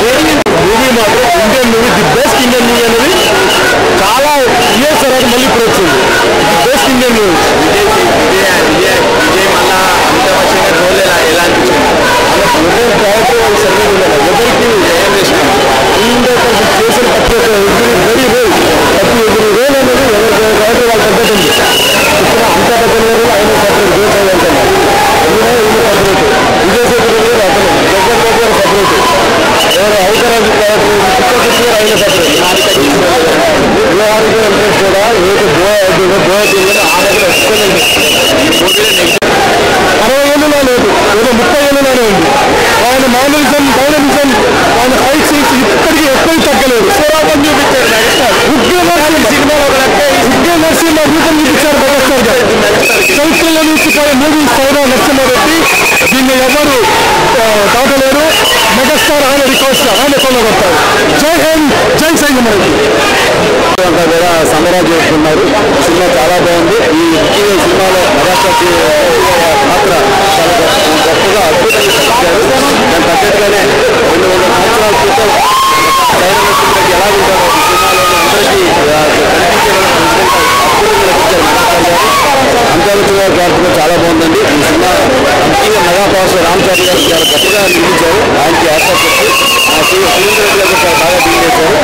Movie మాత్రం Indian movie the best Indian movie అనేది చాలా ఇయర్స్ తర్వాత మళ్ళీ ఇప్పుడు వచ్చింది. అరవై ఏళ్ళులో లేదు ఏదో ముప్పై ఏళ్ళులోనే ఉంది ఆయన మానవిజం డైనమిజం ఆయన ఫైట్ సీన్స్ ఇప్పటికీ ఎప్పుడు తగ్గలేదు సేవాపం చూపించారు ఉగ్ర సినిమాలో నరసింహ రూపం చూపించారు మెగాస్టార్ గారు చరిత్రలో నిలిచిపోయే మూవీ సైరా నరసింహారెడ్డి దీన్ని ఎవరు దాటలేరు మెగాస్టార్ ఆయన రికార్డ్స్ ఆయన కొనగొడతారు జై హింద్ జై సైన్యమరెడ్డి కూడా సమరాజ్ చేస్తున్నారు. సినిమా చాలా బాగుంది. ఈ ముఖ్యంగా సినిమాలో మెగాస్టార్ పాత్ర చాలా గొప్పగా అద్భుతంగా నటించారు. దాని తగ్గట్టుగానే రెండు వందల సంవత్సరాల క్రితం డైనమిక్ ఎలా ఉంటారో ఈ అందరికీ కనిపించేలా అద్భుతంగా నటించారు మెగాస్టార్ గారు. క్యారెక్టర్ చాలా బాగుందండి. ఈ సినిమా మెగా పవర్ స్టార్ గారు చాలా గట్టిగా నిర్మించారు ఆయనకి ఏర్పాటు చేసి ఆ సురేంద్ర రెడ్డి గారు చాలా బాగా డీల్ చేశారు.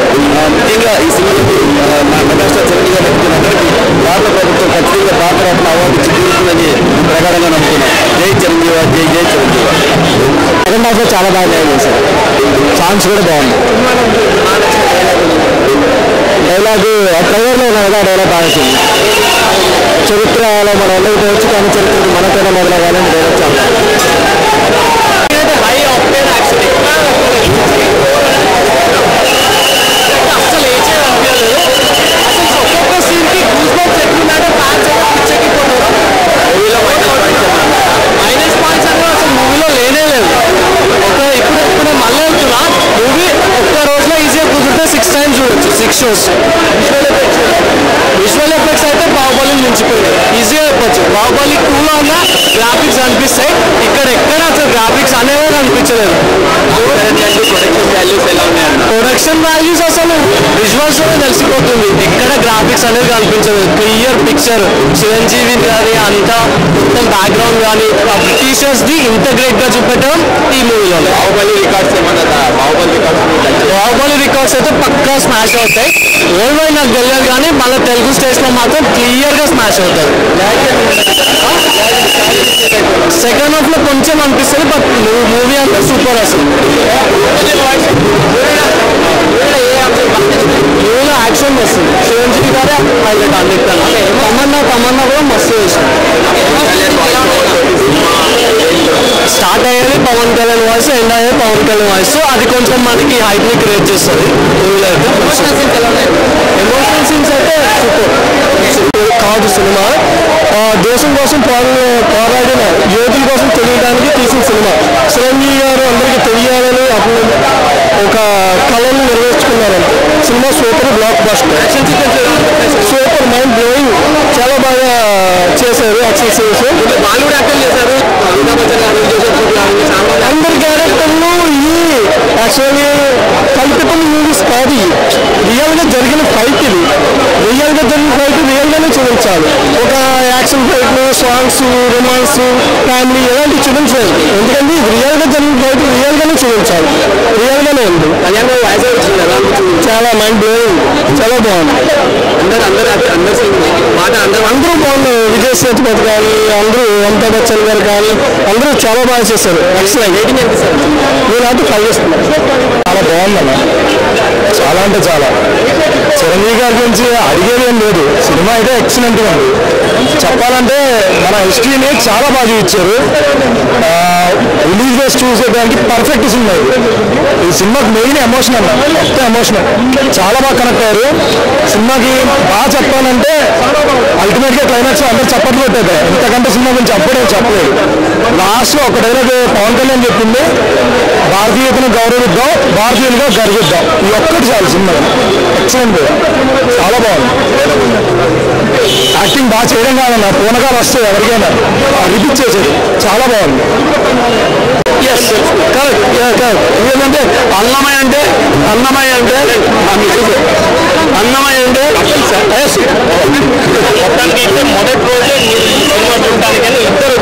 ముఖ్యంగా ఈ సినిమాకి ఆ, మా మెగాస్టార్ చిరంజీవి గారు నటించిన అందరికీ భారత ప్రభుత్వం ఖచ్చితంగా భారతరత్న అవార్డు ఇచ్చి తీరుతుందని ప్రకారంగా నమ్ముతున్నాం. జై చిరంజీవి జై జై చిరంజీవి సెకండ్ హాఫ్ చాలా బాగా న్యాయం చేశారు. సాంగ్స్ కూడా బాగుంది డైలాగ్ ట్రైలర్లో ఉన్న డైలాగ్ బాగా వచ్చింది చరిత్రలో మనం అందరికీ పోవచ్చు కానీ చరిత్ర మనకైనా మొదలగాలని డైలాగ్ చాలా అసలు ఏ చేయాలి అసలు ఒక్కొక్క సీన్కి గూస్ బాక్స్ ఎట్లున్నాడో ఫ్యాన్స్ పిచ్చెక్కిపోతారు మూవీలో మైనస్ పాయింట్స్ అంటే అసలు మూవీలో లేనే లేదు ఒక ఇప్పుడు ఇప్పుడు మళ్ళీ వెళ్తున్నా మూవీ ఒక్క రోజులో ఈజీగా కుదిరితే సిక్స్ టైమ్స్ చూడొచ్చు సిక్స్ షోస్ విజువల్ ఎఫెక్ట్స్ అయితే బాహుబలి మించిపోయింది ఈజీగా చెప్పొచ్చు బాహుబలి టూలో ఉన్న గ్రాఫిక్స్ అనిపిస్తాయి ఇక్కడ ఎక్కడ అసలు గ్రాఫిక్స్ అనేవి అనిపించలేదు. ప్రొడక్షన్ వాల్యూస్ అసలు విజువల్స్లోనే తెలిసిపోతుంది. ఎక్కడ గ్రాఫిక్స్ అనేది కనిపించదు క్లియర్ పిక్చర్ చిరంజీవి కానీ అంతా మొత్తం బ్యాక్గ్రౌండ్ కానీ ఆ బ్రిటిషర్స్ ది ఇంటగ్రేట్గా చూపెట్టడం ఈ మూవీలో బాహుబలి రికార్డ్స్ ఏమన్నా బాహుబలి రికార్డ్స్ బాహుబలి రికార్డ్స్ అయితే పక్కా స్మాష్ అవుతాయి. వరల్డ్ వైడ్ నాకు తెలియదు కానీ మన తెలుగు స్టేట్స్లో మాత్రం క్లియర్గా స్మాష్ అవుతాయి. లో కొంచెం అనిపిస్తుంది బట్ మూవీ అంతా సూపర్ అసలు. మూవీలో యాక్షన్ వస్తుంది చిరంజీవి గారే హైలైట్ అన్నిటికన్నా తమన్నా తమన్నా కూడా మస్తు చేసింది. స్టార్ట్ అయ్యేది పవన్ కళ్యాణ్ వాయిస్ ఎండ్ అయ్యేది పవన్ కళ్యాణ్ వాయిస్ అది కొంచెం మనకి హైప్ని క్రియేట్ చేస్తుంది. మూవీలో అయితే. ఎమోషనల్ సీన్స్ అయితే సూపర్ కాదు సినిమా దేశం కోసం పోరా పోరాడిన యోధుల కోసం తెలియడానికి తీసిన సినిమా. చిరంజీవి గారు అందరికీ తెలియాలని అప్పుడు ఒక కళను నెరవేర్చుకున్నారంటే. Cinema super blockbuster. Super mind blowing. చాలా బాగా చేశారు యాక్షన్ సీన్స్. అందరి క్యారెక్టర్లు ఇది యాక్చువల్లీ కల్పితం మూవీస్ కాదు ఇవి. రియల్గా జరిగిన ఫైట్ ఇది. రియల్గా జరిగిన ఫైట్ రియల్ గానే చూపించాలి. ఒక action fight songs romance family ఇలాంటివి చూపించలేదు ఎందుకంటే ఇది రియల్గా జరిగిన ఫైట్ రియల్ గానే చూపించాలి రియల్ గానే ఉంది? చాలా మైండ్ బ్లోయింగ్ చాలా బాగుంది. అందరు అందరు అందరు మాట అందరూ అందరూ బాగున్నారు విజయ్ సేతుపతి కానీ అందరూ అమితాబ్ బచ్చన్ గారు కానీ అందరూ చాలా బాగా చేశారు. ఎక్సలెంట్ నేను అంటే ఫైవ్ ఇస్తున్నాను చాలా బాగుందన్న చాలా అంటే చాలా. చిరంజీవి గారి గురించి అడిగేది ఏం లేదు. సినిమా అయితే ఎక్సలెంట్గా ఉంది. చెప్పాలంటే మన హిస్టరీని చాలా బాగా చూపించారు. రిలీజ్ డేస్ చూసేదానికి పర్ఫెక్ట్ సినిమా ఇది. ఈ సినిమాకి మెయిన్ ఎమోషన్ అన్న మొత్తం ఎమోషనల్ చాలా బాగా కనెక్ట్ అయ్యారు. సినిమాకి బాగా చెప్పాలంటే అల్టిమేట్గా క్లైమాక్స్ అందరూ చప్పట్లు కొట్టారు ఇంతకంటే సినిమా గురించి అప్పుడే చెప్పలేదు. లాస్ట్ ఒక డైలాగ్ పవన్ కళ్యాణ్ చెప్పింది భారతీయతను గౌరవిద్దాం భారతీయులుగా గర్విద్దాం. ఈ ఒక్కటి చాలు సినిమా. ఎక్సలెంట్ చాలా బాగుంది. యాక్టింగ్ బాగా చేయడం కాదన్న పూనకాలు వస్తాయి ఎవరికైనా రిపీట్ చేసేది చాలా బాగుంది. ఎస్ కరెక్ట్ కరెక్ట్ ఏంటంటే అన్నమయ్య అంటే అన్నమయ్య అంటే అన్నమయ్య అంటే మొదటి రోజే సినిమా చూడటానికి ఇద్దరు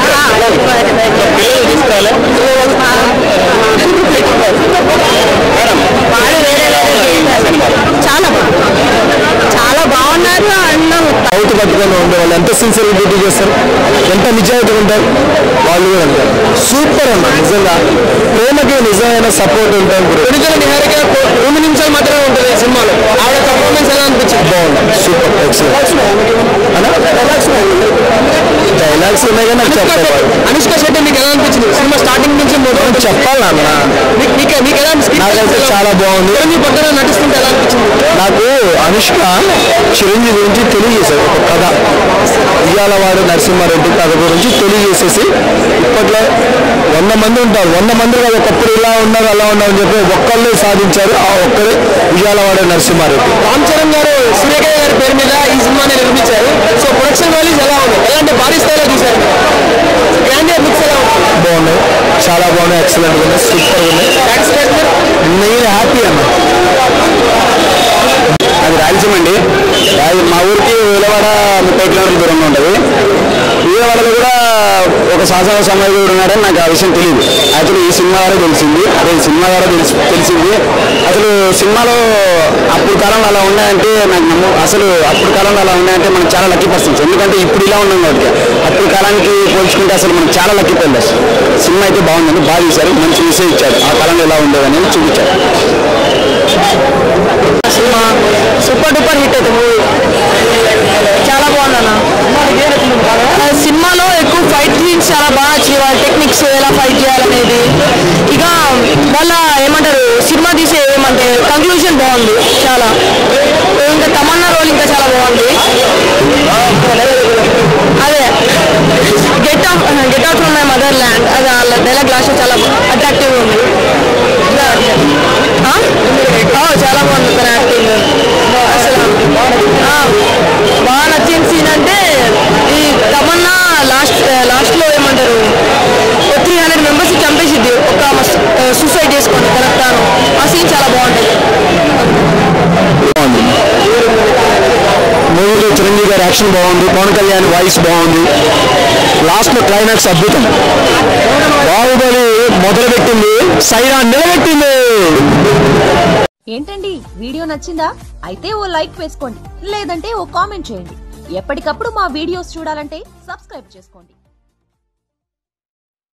ఉంటారు. వాళ్ళు కూడా అంటారు సూపర్ అన్న నిజంగా. ప్రేమకి నిజమైన సపోర్ట్ ఉంటాం ఎన్నికల నిహారిక రెండు నిమిషాలు మాత్రమే ఉంటుంది ఈ సినిమాలో. ఆవిడ పర్ఫార్మెన్స్ ఎలా అనిపించింది? బాగుంది. సూపర్ ఎక్సలెంట్ డైలాగ్స్ ఉన్నాయి. కానీ నాకు అనుష్క శెట్టి ఎలా సినిమా స్టార్టింగ్ నుంచి మొదలు చెప్పాలి అన్న మీకు మీకు ఎలా నాకైతే చాలా బాగుంది. చిరంజీవి పక్కన నటిస్తుంటే ఎలా అనిపించింది? నాకు అనుష్క చిరంజీవి గురించి తెలియజేశారు. ఒక కథ. ఇయ్యాలవాడు నరసింహారెడ్డి కథ గురించి తెలియజేసేసి ఇప్పట్లో వంద మంది ఉంటారు. వంద మంది కాదు ఒకప్పుడు ఇలా ఉన్నారు అలా ఉన్నారు అని చెప్పి ఒక్కళ్ళే సాధించారు. ఆ ఒక్కరే ఇయ్యాలవాడు నరసింహారెడ్డి. రామ్ చరణ్ గారు సూర్యకాయ గారి పేరు మీద ఈ సినిమాని నిర్మించారు. సో ప్రొడక్షన్ వాల్యూస్ ఎలా ఉంది ఎలాంటి భారీ స్థాయిలో చూశారు గ్రాండియర్ లుక్స్ ఎలా ఉంది బాగున్నాయి చాలా బాగున్నాయి. ఎక్సలెంట్ ఉన్నాయి. సూపర్ ఉన్నాయి. సాటిస్ఫాక్షన్ నేను హ్యాపీ అన్న. అది రాయలసీమ అండి మా ఊరికి వేలవాడ ముప్పై కిలోమీటర్ల దూరంలో ఉంటుంది. వేలవాడలో కూడా ఒక శాసన సమాజకుడు ఉన్నాడని నాకు ఆ విషయం తెలియదు యాక్చువల్లీ ఈ సినిమా ద్వారా తెలిసింది. అదే సినిమా ద్వారా తెలిసి తెలిసింది. అసలు సినిమాలో అప్పుడు కాలంలో అలా ఉన్నాయంటే నాకు నమ్ము అసలు అప్పుడు కాలంలో అలా ఉన్నాయంటే మనం చాలా లక్కీ పర్సన్స్ ఎందుకంటే ఇప్పుడు ఇలా ఉన్నాం కాబట్టి. అప్పుడు కాలానికి పోల్చుకుంటే అసలు మనం చాలా లక్కీ పెళ్ళస్ సినిమా అయితే బాగుందండి బాగా చూశారు మంచి మెసేజ్ ఇచ్చారు. ఆ కాలంలో ఎలా ఉండేది అనేది చూపించారు సినిమా సూపర్ డూపర్ హిట్ అయితే మూవీ. చాలా బాగుందన్న. సినిమాలో చాలా బాగా నచ్చింది వాళ్ళ టెక్నిక్స్ ఎలా ఫైట్ చేయాలనేది. ఇక వాళ్ళ ఏమంటారు సినిమా తీసే ఏమంటే కంక్లూజన్ బాగుంది చాలా. ఇంకా తమన్నా రోల్ ఇంకా చాలా బాగుంది. అదే గెట్ ఆఫ్ గెట్ ఆఫ్ ఉన్నాయి మై మదర్ ల్యాండ్ అది వాళ్ళ డైలాగ్ లాస్ట్ చాలా అట్రాక్టివ్గా ఉంది. చాలా బాగుంది తన యాక్టింగ్ అసలు బాగా నచ్చిన సీన్ అంటే ఈ తమన్నా లాస్ట్ లాస్ట్లో ఏమంటారు త్రీ హండ్రెడ్ మెంబర్స్ చంపేసిద్ది ఒక సూసైడ్ చేసుకొని తనకు తాను ఆ సీన్ చాలా బాగుంటుంది బాగుంది మూవీలో చిరంజీవి గారి యాక్షన్ బాగుంది పవన్ కళ్యాణ్ వాయిస్ బాగుంది. లాస్ట్లో క్లైమాక్స్ అద్భుతం. బాహుబలి మొదలుపెట్టింది సైరా నిలబెట్టింది. ఏంటండి వీడియో నచ్చిందా? అయితే ఓ లైక్ వేసుకోండి లేదంటే ఓ కామెంట్ చేయండి. ఎప్పటికప్పుడు మా వీడియోస్ చూడాలంటే సబ్స్క్రైబ్ చేసుకోండి.